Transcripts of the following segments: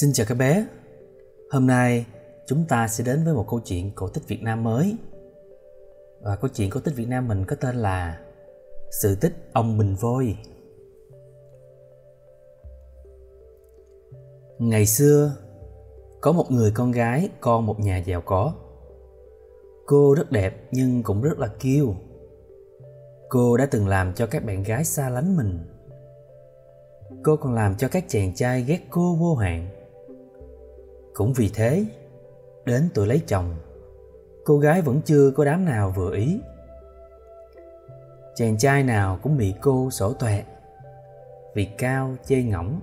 Xin chào các bé. Hôm nay chúng ta sẽ đến với một câu chuyện cổ tích Việt Nam mới. Và câu chuyện cổ tích Việt Nam mình có tên là Sự tích ông Bình Vôi. Ngày xưa, có một người con gái con một nhà giàu có. Cô rất đẹp nhưng cũng rất là kiêu. Cô đã từng làm cho các bạn gái xa lánh mình. Cô còn làm cho các chàng trai ghét cô vô hạn cũng vì thế, đến tuổi lấy chồng, cô gái vẫn chưa có đám nào vừa ý. Chàng trai nào cũng bị cô sổ toẹt vì cao chê ngỗng,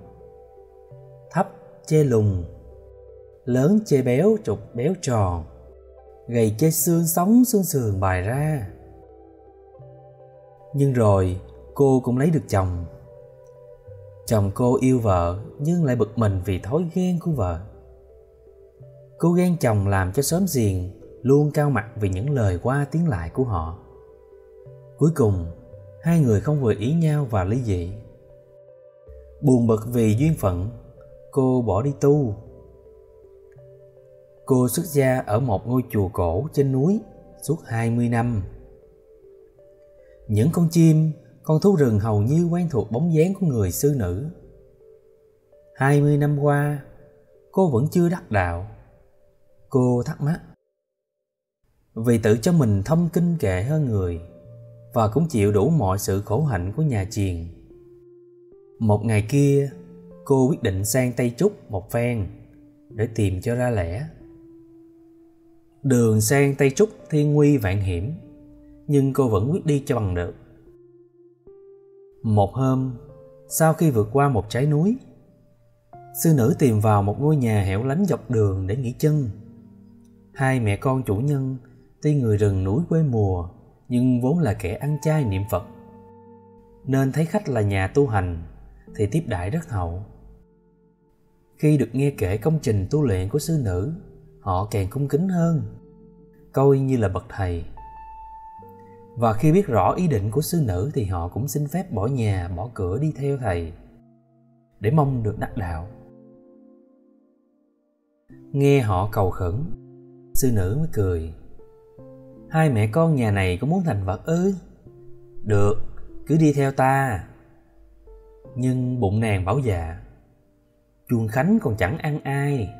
thấp chê lùn, lớn chê béo trục béo tròn, gầy chê xương sống xương sườn bài ra. Nhưng rồi cô cũng lấy được chồng. Chồng cô yêu vợ nhưng lại bực mình vì thói ghen của vợ. Cô ghen chồng làm cho sớm giềng luôn cao mặt vì những lời qua tiếng lại của họ. Cuối cùng, hai người không vừa ý nhau và ly dị. Buồn bực vì duyên phận, cô bỏ đi tu. Cô xuất gia ở một ngôi chùa cổ trên núi suốt 20 năm. Những con chim, con thú rừng hầu như quen thuộc bóng dáng của người sư nữ. 20 năm qua, cô vẫn chưa đắc đạo Cô thắc mắc. Vì tự cho mình thông kinh kệ hơn người, Và cũng chịu đủ mọi sự khổ hạnh của nhà chiền Một ngày kia, Cô quyết định sang Tây Trúc một phen Để tìm cho ra lẽ. Đường sang Tây Trúc thiên nguy vạn hiểm, Nhưng cô vẫn quyết đi cho bằng được. Một hôm, Sau khi vượt qua một trái núi, Sư nữ tìm vào một ngôi nhà hẻo lánh dọc đường để nghỉ chân. Hai mẹ con chủ nhân tuy người rừng núi quê mùa nhưng vốn là kẻ ăn chay niệm Phật. Nên thấy khách là nhà tu hành thì tiếp đại rất hậu. Khi được nghe kể công trình tu luyện của sư nữ, họ càng cung kính hơn, coi như là bậc thầy. Và khi biết rõ ý định của sư nữ thì họ cũng xin phép bỏ nhà, bỏ cửa đi theo thầy để mong được đắc đạo. Nghe họ cầu khẩn, Sư nữ mới cười. Hai mẹ con nhà này có muốn thành vật ư? Được, Cứ đi theo ta. Nhưng bụng nàng bảo dạ Chuồng Khánh còn chẳng ăn ai,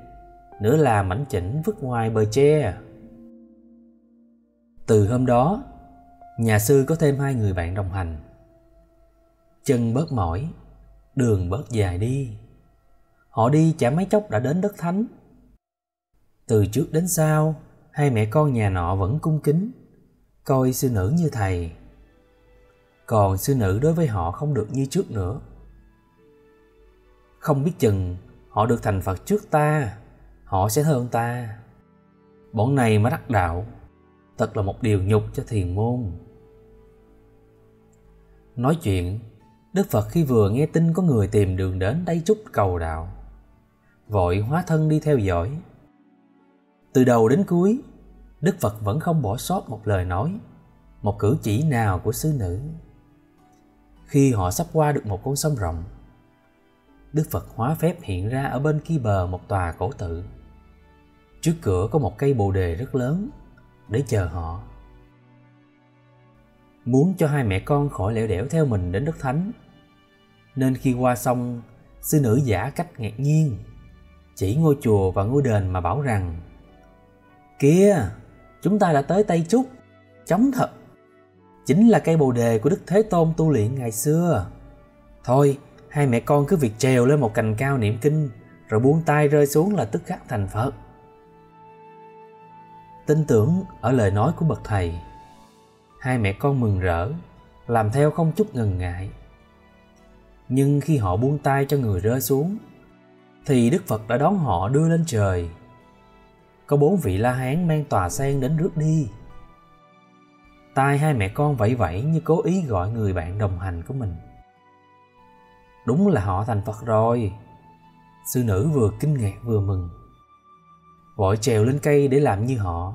Nữa là mảnh chỉnh vứt ngoài bờ tre. Từ hôm đó, Nhà sư có thêm hai người bạn đồng hành. Chân bớt mỏi, Đường bớt dài đi. Họ đi chả mấy chốc đã đến đất thánh từ trước đến sau, hai mẹ con nhà nọ vẫn cung kính, coi sư nữ như thầy. Còn sư nữ đối với họ không được như trước nữa. Không biết chừng họ được thành Phật trước ta, họ sẽ hơn ta. Bọn này mà đắc đạo, thật là một điều nhục cho thiền môn. Nói chuyện, Đức Phật khi vừa nghe tin có người tìm đường đến đây chút cầu đạo, vội hóa thân đi theo dõi từ đầu đến cuối, Đức Phật vẫn không bỏ sót một lời nói, một cử chỉ nào của sư nữ. Khi họ sắp qua được một con sông rộng, Đức Phật hóa phép hiện ra ở bên kia bờ một tòa cổ tự. Trước cửa có một cây bồ đề rất lớn để chờ họ. Muốn cho hai mẹ con khỏi lẻo đẻo theo mình đến đất thánh, nên khi qua sông, sư nữ giả cách ngạc nhiên, chỉ ngôi chùa và ngôi đền mà bảo rằng Kìa, chúng ta đã tới Tây Trúc, chóng thật. Chính là cây bồ đề của Đức Thế Tôn tu luyện ngày xưa. Thôi, hai mẹ con cứ việc trèo lên một cành cao niệm kinh, rồi buông tay rơi xuống là tức khắc thành Phật. Tin tưởng ở lời nói của bậc thầy, hai mẹ con mừng rỡ, làm theo không chút ngần ngại. Nhưng khi họ buông tay cho người rơi xuống, thì Đức Phật đã đón họ đưa lên trời có bốn vị la hán mang tòa sen đến rước đi. Tai hai mẹ con vẫy vẫy như cố ý gọi người bạn đồng hành của mình. Đúng là họ thành phật rồi. Sư nữ vừa kinh ngạc vừa mừng. Vội trèo lên cây để làm như họ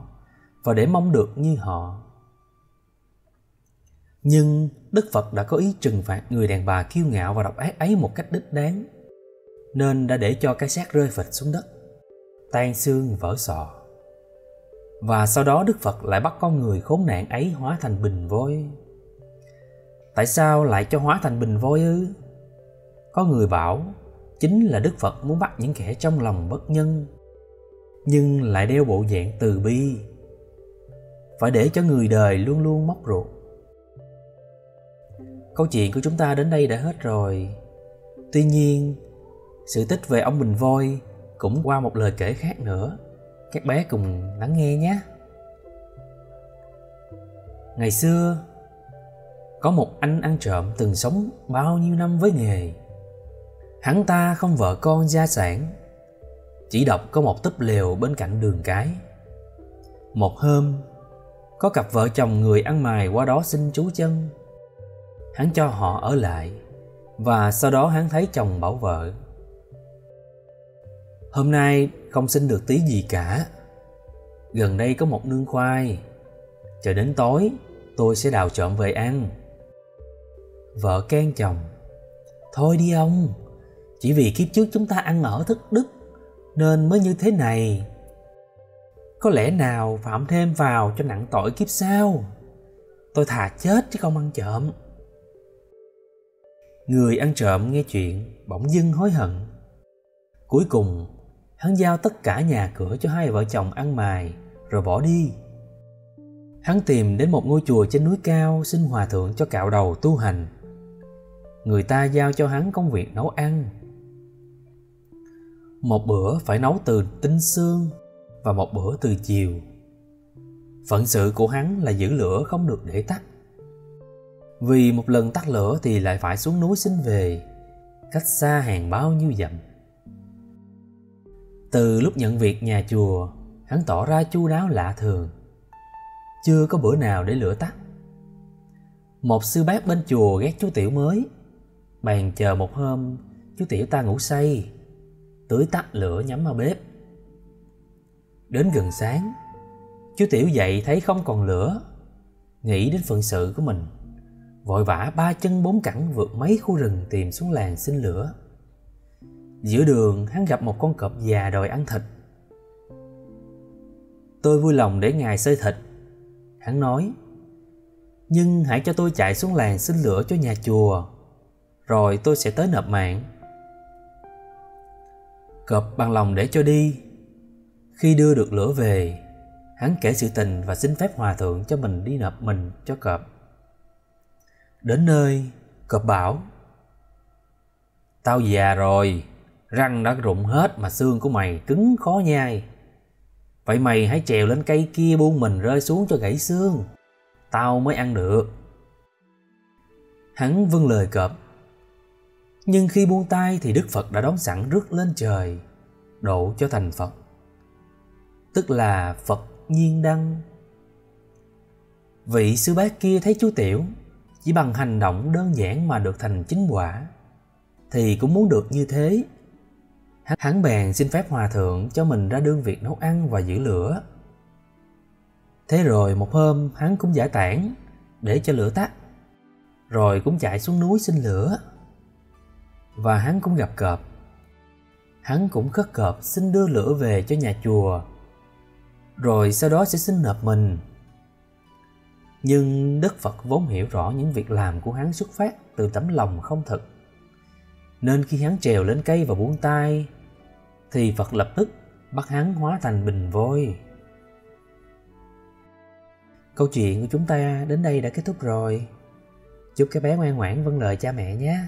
và để mong được như họ. Nhưng đức phật đã có ý trừng phạt người đàn bà kiêu ngạo và độc ác ấy một cách đích đáng nên đã để cho cái xác rơi phịch xuống đất, tan xương vỡ sọ. Và sau đó Đức Phật lại bắt con người khốn nạn ấy hóa thành bình voi. Tại sao lại cho hóa thành bình voi ư? Có người bảo chính là Đức Phật muốn bắt những kẻ trong lòng bất nhân, nhưng lại đeo bộ dạng từ bi. Phải để cho người đời luôn luôn móc ruột. Câu chuyện của chúng ta đến đây đã hết rồi. Tuy nhiên, sự tích về ông Bình Voi cũng qua một lời kể khác nữa. Các bé cùng lắng nghe nhé. Ngày xưa, có một anh ăn trộm từng sống bao nhiêu năm với nghề. Hắn ta không vợ con gia sản, chỉ độc có một túp lều bên cạnh đường cái. Một hôm, có cặp vợ chồng người ăn mài qua đó xin chú chân. Hắn cho họ ở lại và sau đó hắn thấy chồng bảo vợ. Hôm nay không xin được tí gì cả. Gần đây có một nương khoai. Chờ đến tối tôi sẽ đào trộm về ăn. Vợ can chồng. Thôi đi ông, chỉ vì kiếp trước chúng ta ăn ở thức đức nên mới như thế này. Có lẽ nào phạm thêm vào cho nặng tội kiếp sau? Tôi thà chết chứ không ăn trộm. Người ăn trộm nghe chuyện bỗng dưng hối hận. Cuối cùng, hắn giao tất cả nhà cửa cho hai vợ chồng ăn mài rồi bỏ đi. Hắn tìm đến một ngôi chùa trên núi cao xin hòa thượng cho cạo đầu tu hành. Người ta giao cho hắn công việc nấu ăn. Một bữa phải nấu từ tinh xương và một bữa từ chiều. Phận sự của hắn là giữ lửa không được để tắt. Vì một lần tắt lửa thì lại phải xuống núi xin về, cách xa hàng bao nhiêu dặm. Từ lúc nhận việc nhà chùa, hắn tỏ ra chu đáo lạ thường. Chưa có bữa nào để lửa tắt. Một sư bác bên chùa ghét chú Tiểu mới, bàn chờ một hôm chú Tiểu ta ngủ say, tưới tắt lửa nhắm vào bếp. Đến gần sáng, chú Tiểu dậy thấy không còn lửa, nghĩ đến phận sự của mình vội vã ba chân bốn cẳng vượt mấy khu rừng tìm xuống làng xin lửa. Giữa đường hắn gặp một con cọp già đòi ăn thịt. Tôi vui lòng để ngài xơi thịt. Hắn nói, nhưng hãy cho tôi chạy xuống làng xin lửa cho nhà chùa, rồi tôi sẽ tới nộp mạng. Cọp bằng lòng để cho đi. Khi đưa được lửa về, hắn kể sự tình và xin phép hòa thượng cho mình đi nộp mình cho cọp. Đến nơi, cọp bảo Tao già rồi, răng đã rụng hết mà xương của mày cứng khó nhai. Vậy mày hãy trèo lên cây kia buông mình rơi xuống cho gãy xương. Tao mới ăn được. Hắn vâng lời cọp. Nhưng khi buông tay thì Đức Phật đã đón sẵn rước lên trời, độ cho thành Phật. Tức là Phật nhiên đăng. Vị sư bác kia thấy chú Tiểu chỉ bằng hành động đơn giản mà được thành chính quả thì cũng muốn được như thế hắn bèn xin phép hòa thượng cho mình ra đương việc nấu ăn và giữ lửa. Thế rồi một hôm, hắn cũng giải tản để cho lửa tắt, rồi cũng chạy xuống núi xin lửa. Và hắn cũng gặp cọp. Hắn cũng khất cọp xin đưa lửa về cho nhà chùa, rồi sau đó sẽ xin nộp mình. Nhưng Đức Phật vốn hiểu rõ những việc làm của hắn xuất phát từ tấm lòng không thật. Nên khi hắn trèo lên cây và buông tay, thì Phật lập tức bắt hắn hóa thành bình vôi. Câu chuyện của chúng ta đến đây đã kết thúc rồi. Chúc các bé ngoan ngoãn vâng lời cha mẹ nhé.